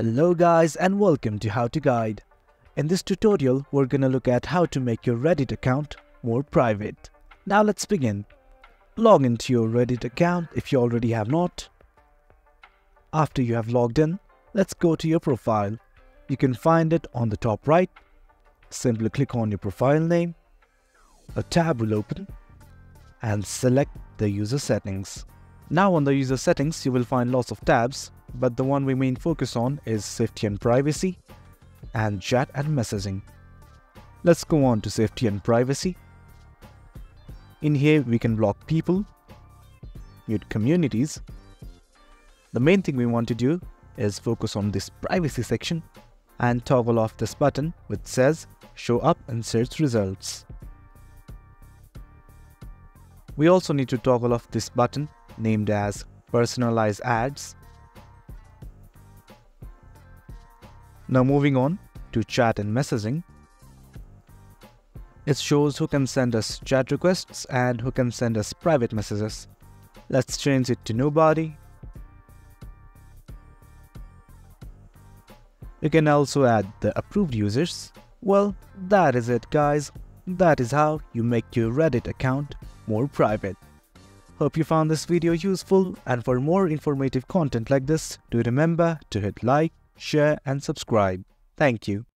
Hello guys and welcome to How to Guide. In this tutorial, we're gonna look at how to make your Reddit account more private. Now let's begin. Log into your Reddit account if you already have not. After you have logged in, let's go to your profile. You can find it on the top right. Simply click on your profile name. A tab will open and select the user settings. Now on the user settings, you will find lots of tabs but the one we main focus on is safety and privacy and chat and messaging. Let's go on to safety and privacy. In here we can block people, mute communities. The main thing we want to do is focus on this privacy section and toggle off this button which says show up in search results. We also need to toggle off this button named as personalize ads Now moving on to chat and messaging. It shows who can send us chat requests and who can send us private messages. Let's change it to nobody. You can also add the approved users. Well, that is it guys. That is how you make your Reddit account more private. Hope you found this video useful and for more informative content like this, do remember to hit like, share and subscribe. Thank you.